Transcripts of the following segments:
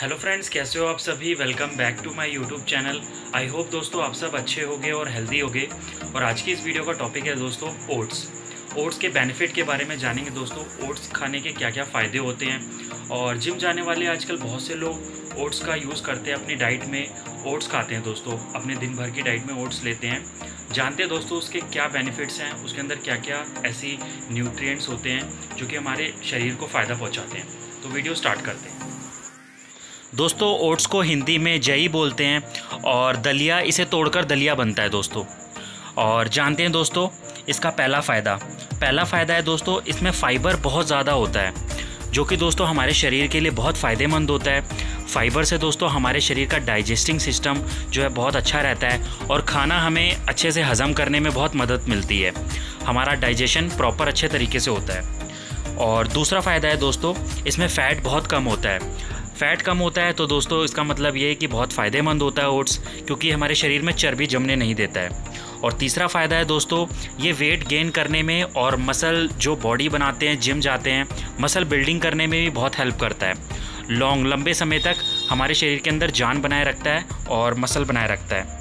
Hello friends कैसे हो आप सभी? Welcome back to my YouTube channel I hope दोस्तों आप सब अच्छे होगे और हेल्दी होगे। और आज की इस वीडियो का टॉपिक है दोस्तों ओट्स ओट्स के बेनिफिट के बारे में जानेंगे दोस्तों ओट्स खाने के क्या क्या फ़ायदे होते हैं। और जिम जाने वाले आजकल बहुत से लोग ओट्स का यूज़ करते हैं अपनी डाइट में। ओट्स खाते हैं दोस्तों, अपने दिन भर की डाइट में ओट्स लेते हैं। जानते हैं दोस्तों उसके क्या बेनिफिट्स हैं, उसके अंदर क्या क्या ऐसी न्यूट्रिएंट्स होते हैं, जो कि हमारे शरीर को फ़ायदा पहुँचाते हैं। तो वीडियो स्टार्ट करते हैं। दोस्तों, ओट्स को हिंदी में जई बोलते हैं और दलिया, इसे तोड़कर दलिया बनता है दोस्तों। और जानते हैं दोस्तों, इसका पहला फ़ायदा। पहला फ़ायदा है दोस्तों, इसमें फ़ाइबर बहुत ज़्यादा होता है, जो कि दोस्तों हमारे शरीर के लिए बहुत फ़ायदेमंद होता है। फाइबर से दोस्तों हमारे शरीर का डाइजेस्टिंग सिस्टम जो है बहुत अच्छा रहता है और खाना हमें अच्छे से हज़म करने में बहुत मदद मिलती है। हमारा डाइजेशन प्रॉपर अच्छे तरीके से होता है। और दूसरा फ़ायदा है दोस्तों, इसमें फ़ैट बहुत कम होता है। फ़ैट कम होता है तो दोस्तों इसका मतलब ये है कि बहुत फ़ायदेमंद होता है ओट्स, क्योंकि हमारे शरीर में चर्बी जमने नहीं देता है। और तीसरा फ़ायदा है दोस्तों, ये वेट गेन करने में और मसल जो बॉडी बनाते हैं, जिम जाते हैं, मसल बिल्डिंग करने में भी बहुत हेल्प करता है। लॉन्ग, लंबे समय तक हमारे शरीर के अंदर जान बनाए रखता है और मसल बनाए रखता है।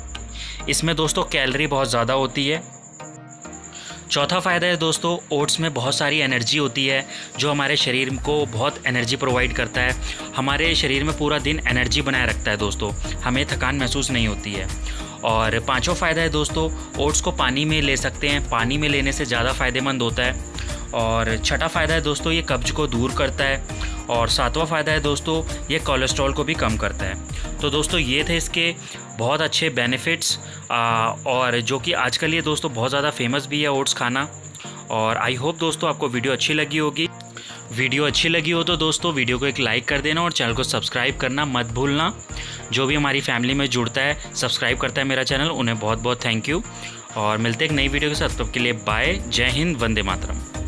इसमें दोस्तों कैलरी बहुत ज़्यादा होती है चौथा फ़ायदा है दोस्तों, ओट्स में बहुत सारी एनर्जी होती है, जो हमारे शरीर को बहुत एनर्जी प्रोवाइड करता है। हमारे शरीर में पूरा दिन एनर्जी बनाए रखता है दोस्तों, हमें थकान महसूस नहीं होती है। और पांचवा फ़ायदा है दोस्तों, ओट्स को पानी में ले सकते हैं, पानी में लेने से ज़्यादा फ़ायदेमंद होता है। और छठा फ़ायदा है दोस्तों, ये कब्ज को दूर करता है। और सातवां फ़ायदा है दोस्तों, ये कोलेस्ट्रॉल को भी कम करता है। तो दोस्तों, ये थे इसके बहुत अच्छे बेनिफिट्स और जो कि आजकल ये दोस्तों बहुत ज़्यादा फ़ेमस भी है ओट्स खाना। और आई होप दोस्तों आपको वीडियो अच्छी लगी होगी। वीडियो अच्छी लगी हो तो दोस्तों वीडियो को एक लाइक कर देना और चैनल को सब्सक्राइब करना मत भूलना। जो भी हमारी फैमिली में जुड़ता है सब्सक्राइब करता है मेरा चैनल उन्हें बहुत बहुत थैंक यू और मिलते हैं एक नई वीडियो के साथ, तब के लिए बाय जय हिंद, वंदे मातरम।